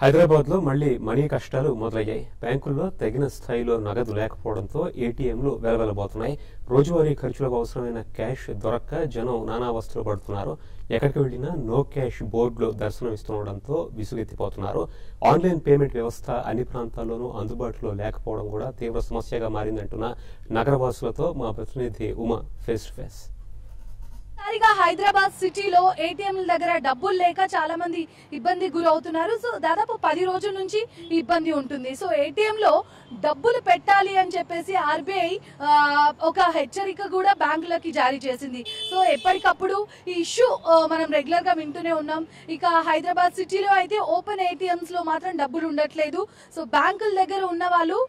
హైదరాబాద్లో మళ్ళీ మనీ కష్టాలు మొదలయ్యాయి. బ్యాంకుల్లో తగిన స్థాయిలో నగదు లేకపోవడంతో ఏటీఎంలు వెలవెలబోతున్నాయి. రోజువారీ ఖర్చులకు అవసరమైన క్యాష్ దొరక్క జనం నానావస్థలు పడుతున్నారు. ఎక్కడికి వెళ్ళినా నో క్యాష్ బోర్డులు దర్శనమిస్తుండడంతో విసుగెత్తిపోతున్నారు. ఆన్లైన్ పేమెంట్ వ్యవస్థ అన్ని ప్రాంతాల్లోనూ అందుబాటులో లేకపోవడం కూడా తీవ్ర సమస్యగా మారిందంటున్న నగరవాసులతో మా ప్రతినిధి ఉమా ఫేస్ టు ఫేస్. ఒక్కసారిగా హైదరాబాద్ సిటీలో ఏటీఎంల దగ్గర డబ్బులు లేక చాలా మంది ఇబ్బంది గురవుతున్నారు. సో దాదాపు పది రోజుల నుంచి ఇబ్బంది ఉంటుంది. సో ఏటీఎంలో డబ్బులు పెట్టాలి అని చెప్పేసి ఆర్బీఐ ఒక హెచ్చరిక కూడా బ్యాంకులకి జారీ చేసింది. సో ఎప్పటికప్పుడు ఈ ఇష్యూ మనం రెగ్యులర్గా వింటూనే ఉన్నాం. ఇక హైదరాబాద్ సిటీలో అయితే ఓపెన్ ఏటీఎంస్లో మాత్రం డబ్బులు ఉండట్లేదు. సో బ్యాంకుల దగ్గర ఉన్న వాళ్ళు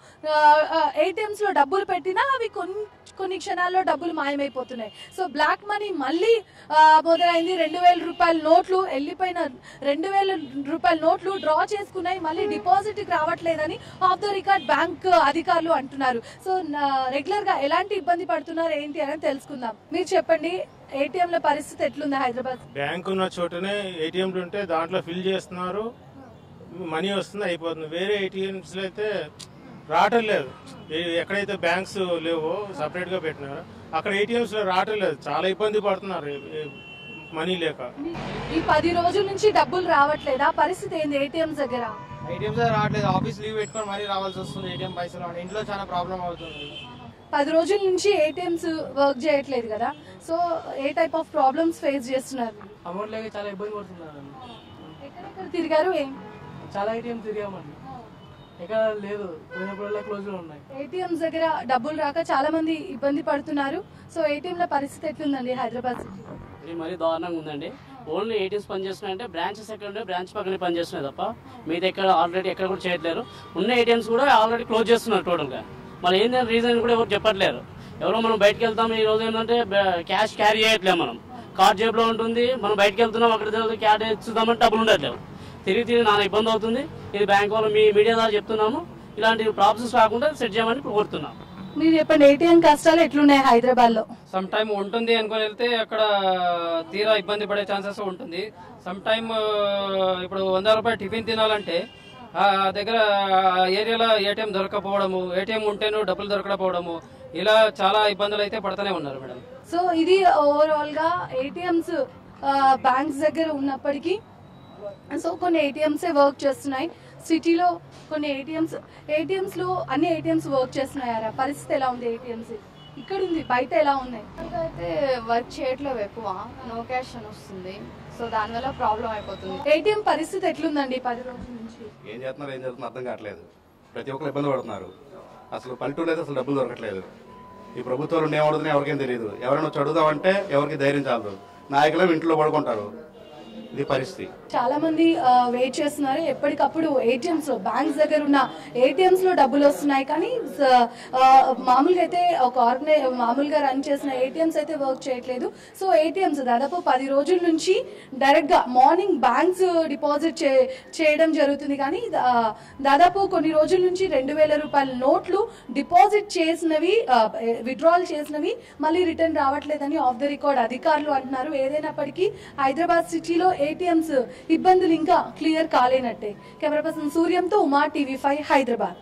ఏటీఎంస్లో డబ్బులు పెట్టినా అవి కొన్ని కొన్ని క్షణాల్లో డబ్బులు మాయమైపోతున్నాయి. సో బ్లాక్ మనీ మళ్ళీ ఆ, మొదలైంది. రెండు వేల రూపాయల నోట్లు వెళ్ళిపోయిన రెండు వేల రూపాయల నోట్లు డ్రా చేసుకున్నాయి. మళ్ళీ డిపాజిట్ రావట్లేదని ఆఫ్ ద రికార్డ్ బ్యాంక్ అధికారులు అంటున్నారు. సో రెగ్యులర్గా ఎలాంటి ఇబ్బంది పడుతున్నారు ఏంటి అని తెలుసుకుందాం. మీరు చెప్పండి ఏటీఎంల పరిస్థితి ఎట్లుంది హైదరాబాద్? బ్యాంక్ ఉన్న చోటనే ఏటీఎంలు ఉంటే దాంట్లో ఫిల్ చేస్తున్నారు. మనీ వస్తుంది అయిపోతుంది. వేరే ఏటీఎంస్ అయితే రావటం లేదు. ఎక్కడైతే బ్యాంక్స్ లేవో సపరేట్గా పెట్టినారో అక్కడ ఏటీఎంస్లో రావటం లేదు చాలా ఇబ్బంది పడుతున్నారు. మనీ లేక. ఈ పది రోజుల నుంచి డబ్బులు రావట్లేదు? ఆ పరిస్థితి ఏంది ఏటీఎంస్ దగ్గర? ఏటీఎం సార్ రావట్లేదు. ఆఫీస్ లీవ్ పెట్టుకొని మరీ రావాల్సి వస్తుంది ఏటీఎం పైసలు ఇంట్లో చాలా ప్రాబ్లం అవుతుంది. పది రోజుల నుంచి ఏటీఎంస్ వర్క్ చేయట్లేదు కదా. So a type of problems face చేస్తున్నారు? అమౌంట్ లేక చాలా ఇబ్బంది పడుతున్నాను ఎక్కడెక్కడ తిరిగారు? ఏం? చాలా ఏటీఎం తిరిగామండి. ఎక్కడ లేదు పోయినప్పుడల్లా క్లోజ్లో ఉన్నాయి. ఏటీఎంస్ దగ్గర డబ్బులు రాక చాలా మంది ఇబ్బంది పడుతున్నారు. సో ఏటీఎంల పరిస్థితి ఎట్లుందండి హైదరాబాద్ ఇది మరీ దారుణంగా ఉందండి. ఓన్లీ ఏటీఎస్ పనిచేస్తున్నాయంటే బ్రాంచెస్ ఎక్కడ ఉంటే బ్రాంచ్ పక్కనే పనిచేస్తున్నాయి తప్ప మీది ఎక్కడ ఆల్రెడీ ఎక్కడ కూడా చేయట్లేరు. ఉన్న ఏటీఎంస్ కూడా ఆల్రెడీ క్లోజ్ చేస్తున్నారు టోటల్గా మరి ఏంటంటే రీజన్ కూడా ఎవరు చెప్పట్లేరు. ఎవరో మనం బయటకు వెళ్తాం ఈ రోజు ఏంటంటే క్యాష్ క్యారీ చేయట్లేదు మనం. కార్డ్ జేబులో ఉంటుంది మనం బయటకు వెళ్తున్నాం అక్కడ క్యాడ్ ఇచ్చుదామంటే డబ్బులు ఉండట్లేవు. తిరిగి తిరిగి నాన్న ఇబ్బంది అవుతుంది. ఇది బ్యాంక్ వాళ్ళు మీ మీడియా ద్వారా చెప్తున్నాము. ఇలాంటి ప్రాబ్లమ్స్ రాకుండా సెట్ చేయమని కోరుతున్నాం మీరు చెప్పండి ఏటీఎం కష్టాలు ఎట్లున్నాయి హైదరాబాద్లో సమ్ టైమ్ ఉంటుంది అనుకొని వెళ్తే అక్కడ తీరా ఇబ్బంది పడే ఛాన్సెస్ ఉంటుంది. సమ్ టైమ్ ఇప్పుడు వంద రూపాయలు టిఫిన్ తినాలంటే ఆ దగ్గర ఏరియాలో ఏటీఎం దొరకపోవడము ఏటీఎం ఉంటేనూ డబ్బులు దొరకకపోవడము ఇలా చాలా ఇబ్బందులు అయితే పడుతూనే ఉన్నారు మేడం. సో ఇది ఓవరాల్గా ఏటీఎంస్ బ్యాంక్స్ దగ్గర ఉన్నప్పటికీ సో కొన్ని ఏటీఎంసే వర్క్ చేస్తున్నాయి. సిటీలో కొన్ని ఏటీఎంస్ ఏటీఎంస్లో అన్ని ఏటీఎంస్ వర్క్ చేస్తున్నాయారా పరిస్థితి ఎలా ఉంది ఏటీఎంస్ ఇక్కడ ఉంది బయట ఎలా ఉన్నాయి? అయితే వర్క్ చేయట్లేవు ఎక్కువ. నో క్యాష్ అని వస్తుంది. సో దానివల్ల ప్రాబ్లం అయిపోతుంది. ఏటీఎం పరిస్థితి ఎట్లుందండి పది రోజుల నుంచి? ఏం చేస్తున్నారు ఏం చేస్తున్నారు అర్థం కావట్లేదు. ప్రతి ఒక్కరు ఇబ్బంది పడుతున్నారు. అసలు పల్లెటూరు అయితే అసలు డబ్బులు దొరకట్లేదు. ఈ ప్రభుత్వాలు ఉండి ఎవరికేం తెలియదు ఎవరైనా వచ్చి అడుగుదామంటే ఎవరికి ధైర్యం చాలదు. నాయకులు ఇంట్లో పడుకుంటారు. ఇది పరిస్థితి? చాలా మంది వెయిట్ చేస్తున్నారు. ఎప్పటికప్పుడు ఏటీఎంస్లో బ్యాంక్స్ దగ్గర ఉన్న ఏటీఎంస్లో డబ్బులు వస్తున్నాయి. కానీ మామూలుగా అయితే ఒక ఆర్గనై మామూలుగా రన్ చేసిన ఏటీఎంస్ అయితే వర్క్ చేయట్లేదు. సో ఏటీఎంస్ దాదాపు పది రోజుల నుంచి డైరెక్ట్గా మార్నింగ్ బ్యాంక్స్ డిపాజిట్ చేయడం జరుగుతుంది. కానీ దాదాపు కొన్ని రోజుల నుంచి రెండు వేల రూపాయల నోట్లు డిపాజిట్ చేసినవి విత్డ్రాల్ చేసినవి మళ్ళీ రిటర్న్ రావట్లేదని ఆఫ్ ద రికార్డ్ అధికారులు అంటున్నారు. ఏదైనప్పటికీ హైదరాబాద్ సిటీలో ఏటీఎంస్ ఇబ్బందులు ఇంకా క్లియర్ కాలేనట్టే. కెమెరా పర్సన్ సూర్యంతో ఉమా టీవీ ఫైవ్ హైదరాబాద్.